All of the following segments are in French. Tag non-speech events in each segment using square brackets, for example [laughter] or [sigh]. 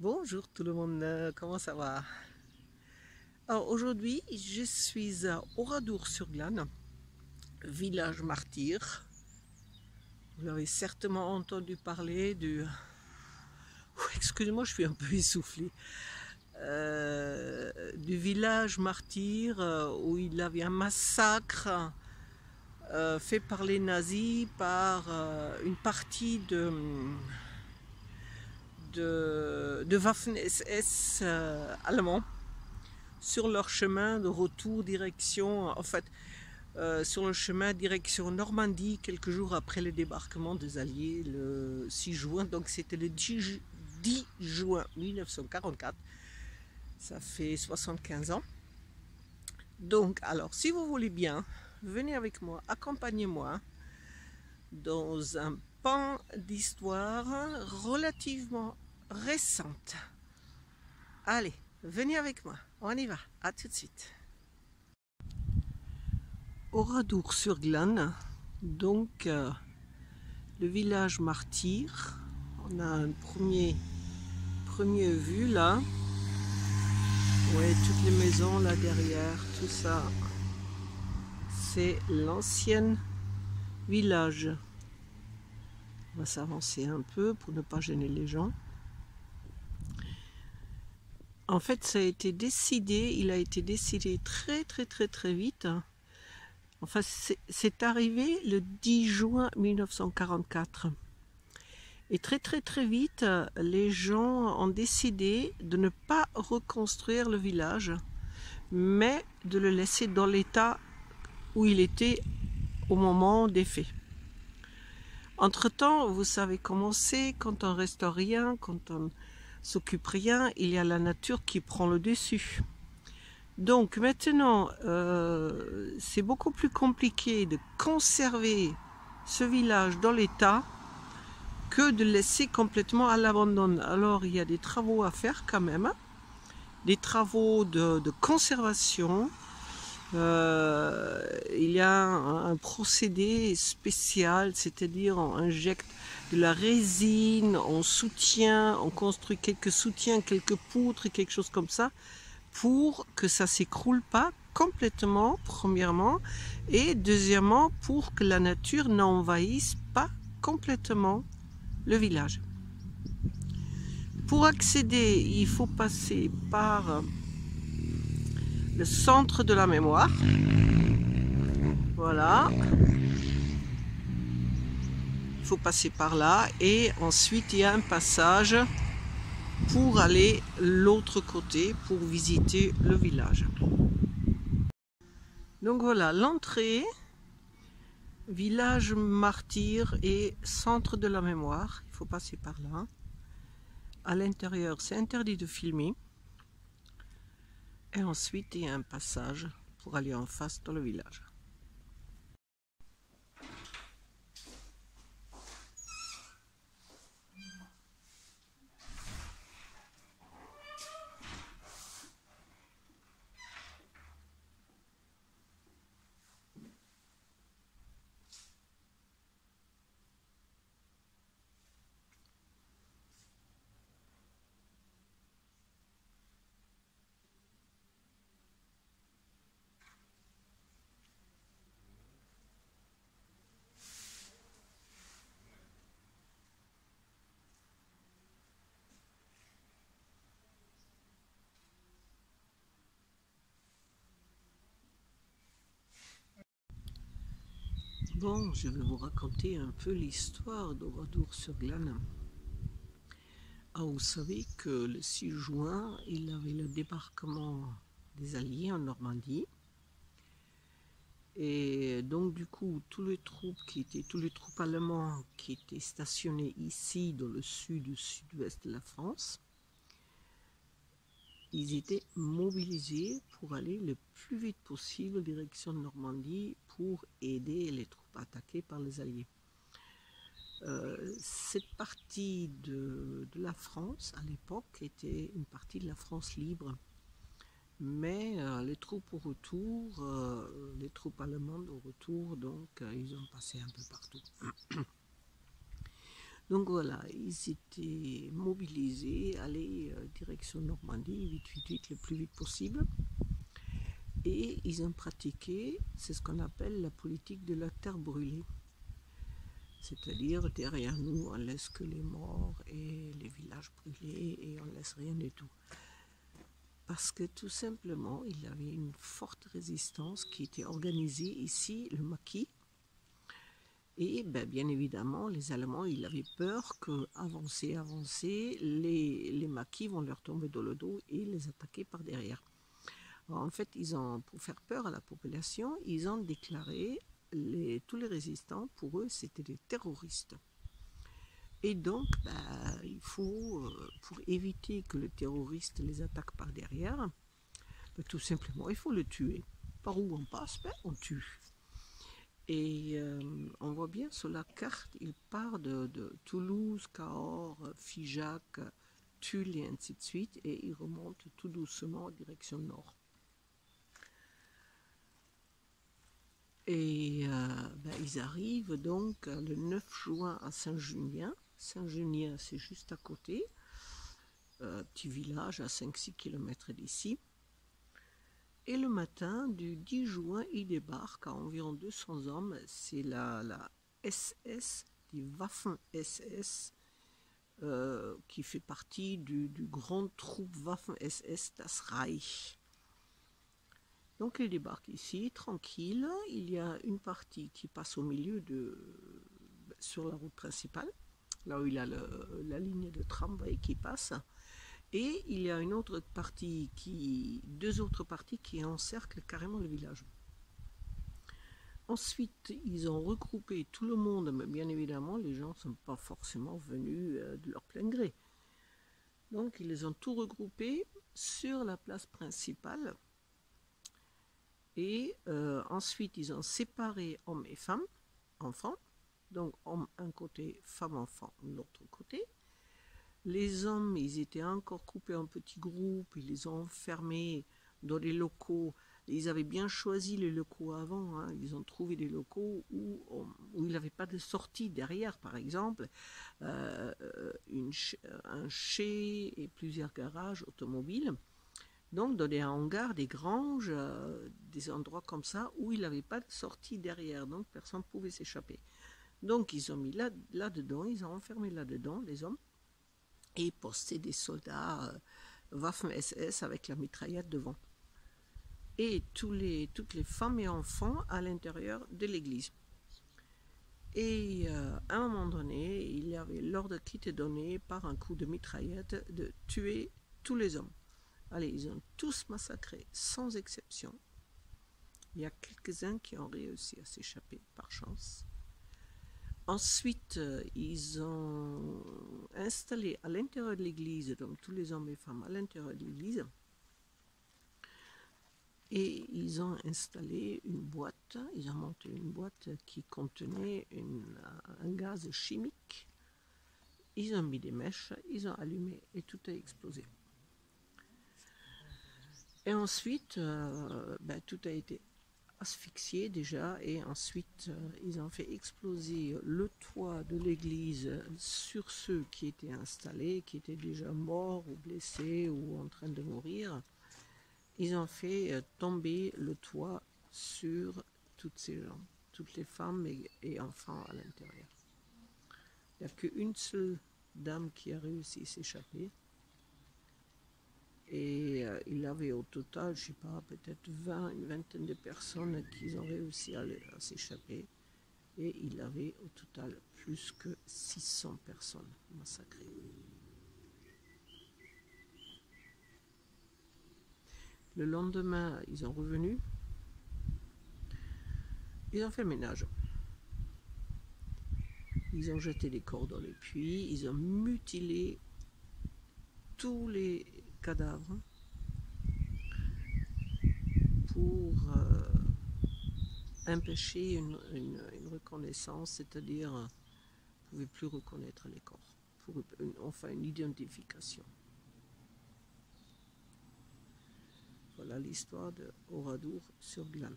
Bonjour tout le monde, euh, comment ça va? Alors aujourd'hui, je suis à Oradour-sur-Glane, village martyr. Vous avez certainement entendu parler du... [laughs] Excusez-moi, je suis un peu [laughs] essoufflé. Euh, du village martyr euh, où il y avait un massacre fait par les nazis par une partie de de, Waffen-SS euh, allemands sur leur chemin de retour direction, en fait, euh, sur le chemin direction Normandie, quelques jours après le débarquement des Alliés, le 6 juin. Donc c'était le 10, ju- 10 juin 1944. Ça fait 75 ans. Donc, alors, si vous voulez bien, venez avec moi, accompagnez-moi dans un d'histoire relativement récente. Allez, venez avec moi, on y va, à tout de suite. Oradour-sur-Glane, donc euh, le village martyr. On a un premier, premier vue là. Ouais, toutes les maisons là derrière, tout ça. C'est l'ancien village. On va s'avancer un peu pour ne pas gêner les gens. En fait, ça a été décidé, il a été décidé très très très très vite. Enfin, c'est- arrivé le 10 juin 1944. Et très très très vite, les gens ont décidé de ne pas reconstruire le village, mais de le laisser dans l'état où il était au moment des faits. Entre-temps, vous savez comment c'est, quand on reste rien, quand on s'occupe rien, il y a la nature qui prend le dessus. Donc maintenant, euh, c'est beaucoup plus compliqué de conserver ce village dans l'état que de le laisser complètement à l'abandon. Alors il y a des travaux à faire quand même, hein. des travaux de, de conservation. Euh, il y a un, procédé spécial, c'est-à-dire on injecte de la résine, on soutient, on construit quelques soutiens, quelques poutres, quelque chose comme ça, pour que ça s'écroule pas complètement, premièrement, et deuxièmement, pour que la nature n'envahisse pas complètement le village. Pour accéder, il faut passer par le centre de la mémoire. Voilà. Il faut passer par là et ensuite il y a un passage pour aller l'autre côté pour visiter le village. Donc voilà l'entrée, village martyr et centre de la mémoire. Il faut passer par là. À l'intérieur, c'est interdit de filmer. Et ensuite, il y a un passage pour aller en face dans le village. Bon, je vais vous raconter un peu l'histoire d'Oradour-sur-Glane. Ah, vous savez que le 6 juin, il avait le débarquement des Alliés en Normandie. Et donc, du coup, tous les troupes qui étaient, tous les troupes allemands qui étaient stationnés ici, dans le sud-sud-ouest de la France, ils étaient mobilisés pour aller le plus vite possible en direction de Normandie pour aider les troupes attaquées par les Alliés. Euh, cette partie de, la France, à l'époque, était une partie de la France libre. Mais euh, les troupes au retour, euh, les troupes allemandes au retour, donc ils ont passé un peu partout. [coughs] Donc voilà, ils étaient mobilisés, aller direction Normandie, 888 le plus vite possible. Et ils ont pratiqué, c'est ce qu'on appelle la politique de la terre brûlée. C'est-à-dire, derrière nous, on laisse que les morts et les villages brûlés et on laisse rien du tout. Parce que tout simplement, il y avait une forte résistance qui était organisée ici, le maquis. Et ben, bien évidemment, les Allemands, ils avaient peur que, avancer, avancer, les, les maquis vont leur tomber dans le dos et les attaquer par derrière. En fait, ils ont, pour faire peur à la population, ils ont déclaré tous les résistants, pour eux, c'était des terroristes. Et donc, bah, il faut, euh, pour éviter que le terroriste les attaque par derrière, bah, tout simplement, il faut le tuer. Par où on passe, ben, on tue. Et euh, on voit bien sur la carte, il part de, Toulouse, Cahors, Figeac, Tulle et ainsi de suite, et il remonte tout doucement en direction nord. Et euh, ben, ils arrivent donc le 9 juin à Saint-Junien. Saint-Junien, c'est juste à côté. Euh, petit village à 5-6 km d'ici. Et le matin du 10 juin, ils débarquent à environ 200 hommes. C'est la, SS, die Waffen-SS, euh, qui fait partie du, du grand troupe Waffen-SS Das Reich. Donc il débarque ici, tranquille. Il y a une partie qui passe au milieu de sur la route principale, là où il a la ligne de tramway qui passe. Et il y a une autre partie qui, deux autres parties qui encerclent carrément le village. Ensuite, ils ont regroupé tout le monde, mais bien évidemment, les gens ne sont pas forcément venus euh, de leur plein gré. Donc, ils les ont tout regroupés sur la place principale et euh, ensuite, ils ont séparé hommes et femmes, enfants. Donc, homme un côté, femme, enfant de l'autre côté. Les hommes, ils étaient encore coupés en petits groupes, ils les ont enfermés dans des locaux. Ils avaient bien choisi les locaux avant. Hein. Ils ont trouvé des locaux où, où il pas de sortie derrière, par exemple, euh, une, un chez et plusieurs garages automobiles. Donc dans des hangars, des granges, euh, des endroits comme ça où il n'avait pas de sortie derrière, donc personne ne pouvait s'échapper. Donc ils ont mis là, là-dedans, ils ont enfermé là-dedans les hommes et posté des soldats euh, Waffen-SS avec la mitraillette devant. Et toutes les femmes et enfants à l'intérieur de l'église. Et euh, à un moment donné, il y avait l'ordre qui était donné par un coup de mitraillette de tuer tous les hommes. Allez, ils ont tous massacré, sans exception. Il y a quelques-uns qui ont réussi à s'échapper, par chance. Ensuite, euh, ils ont installé à l'intérieur de l'église, donc tous les hommes et femmes à l'intérieur de l'église, et ils ont installé une boîte, ils ont monté une boîte qui contenait un gaz chimique. Ils ont mis des mèches, ils ont allumé et tout a explosé. Et ensuite, euh, ben, tout a été asphyxié déjà et ensuite euh, ils ont fait exploser le toit de l'église sur ceux qui étaient installés, qui étaient déjà morts ou blessés ou en train de mourir. Ils ont fait euh, tomber le toit sur toutes ces gens, toutes les femmes et, enfants à l'intérieur. Il n'y a qu'une seule dame qui a réussi à s'échapper. Et euh, il avait au total, je ne sais pas, peut-être 20, une vingtaine de personnes qui ont réussi à, s'échapper. Et il avait au total plus que 600 personnes massacrées. Le lendemain, ils ont revenu. Ils ont fait le ménage. Ils ont jeté des corps dans les puits. Ils ont mutilé tous les cadavres pour euh, empêcher une, reconnaissance, c'est-à-dire vous ne pouvez plus reconnaître les corps, pour enfin une identification. Voilà l'histoire de Oradour sur Glane.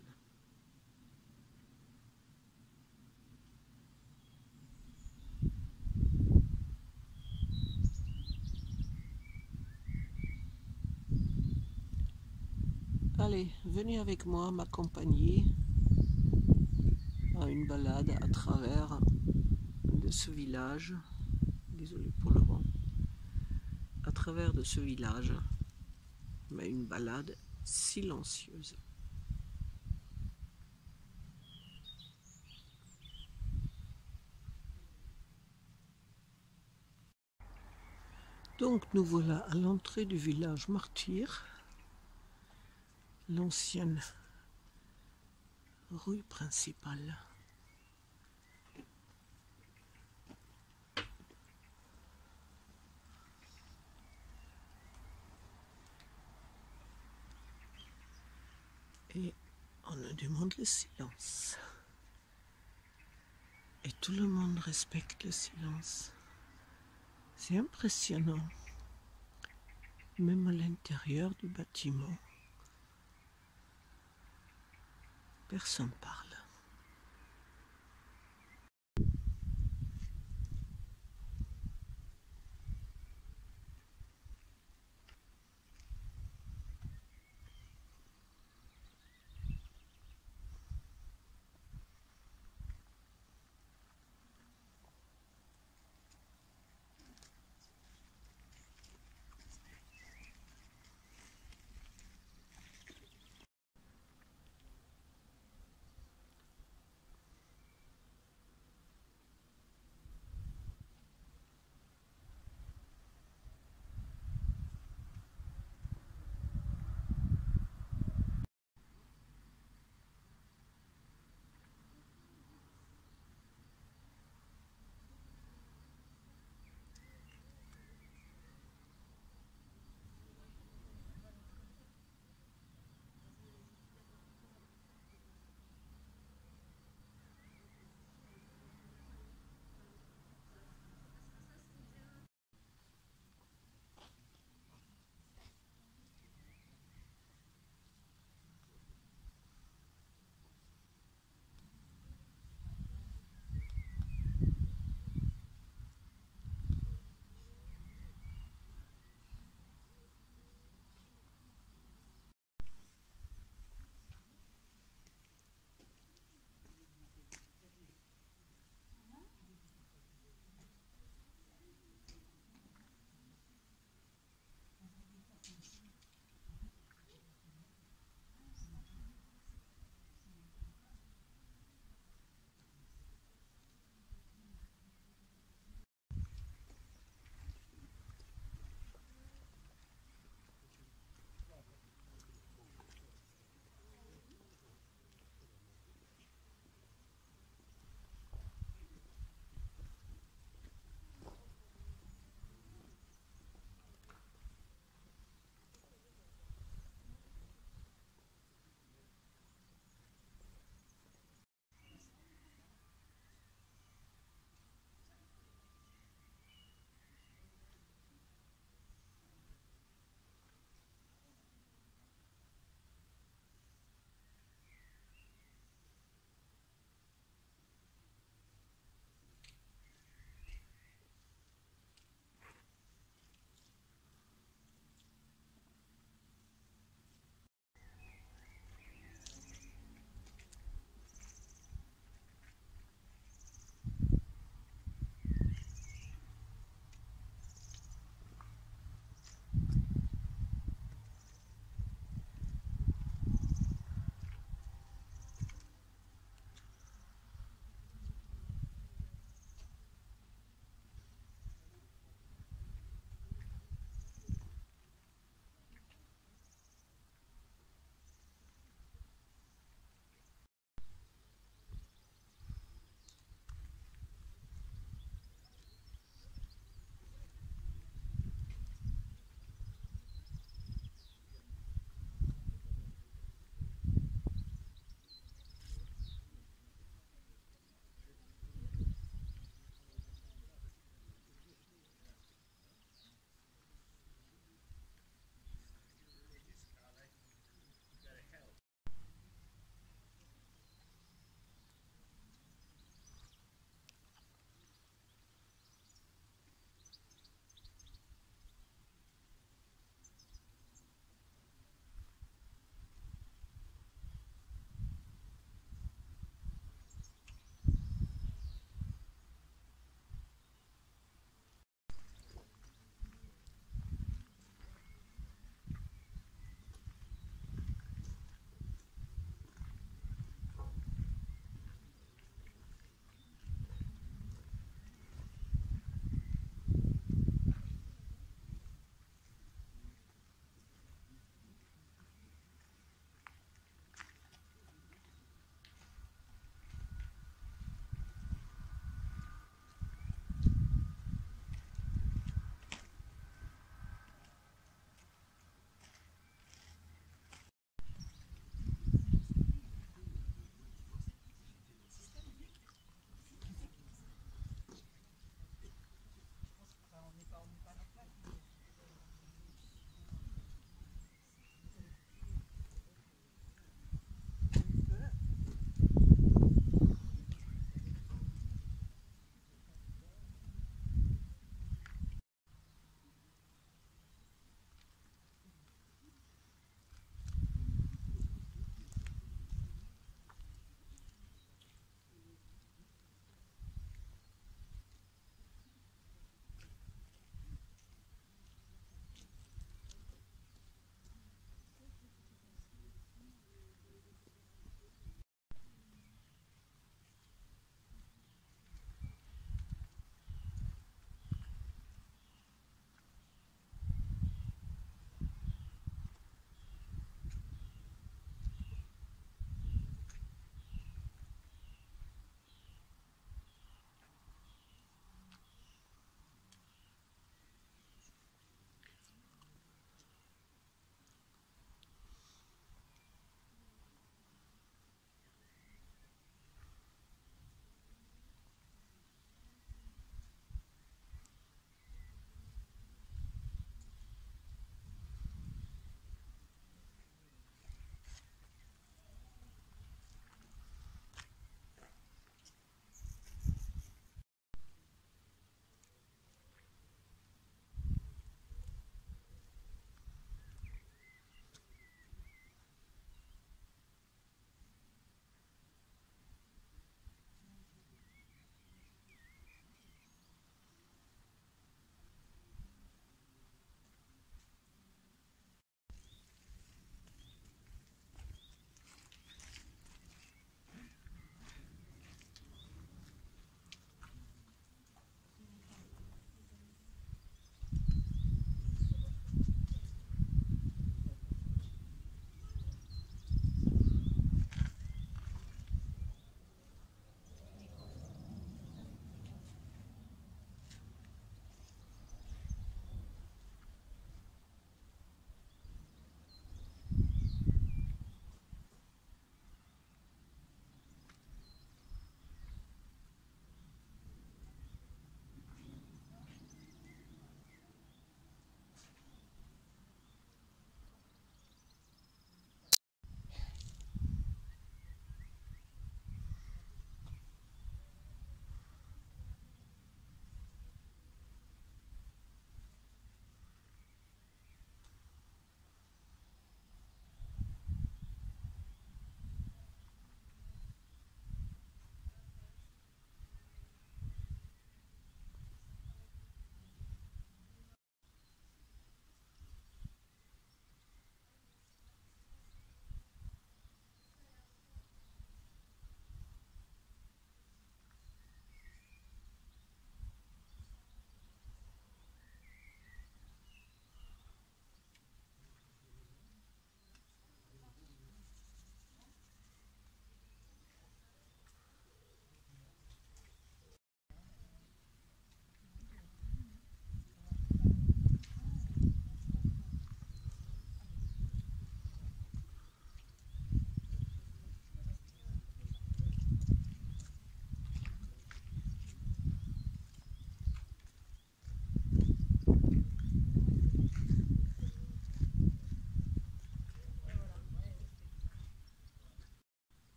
Allez, venez avec moi m'accompagner à une balade à travers de ce village. Désolé pour le vent. À travers de ce village, mais une balade silencieuse. Donc nous voilà à l'entrée du village martyr, l'ancienne rue principale. Et on nous demande le silence. Et tout le monde respecte le silence. C'est impressionnant. Même à l'intérieur du bâtiment, personne parle.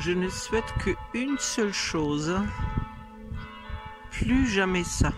Je ne souhaite qu'une seule chose. Plus jamais ça.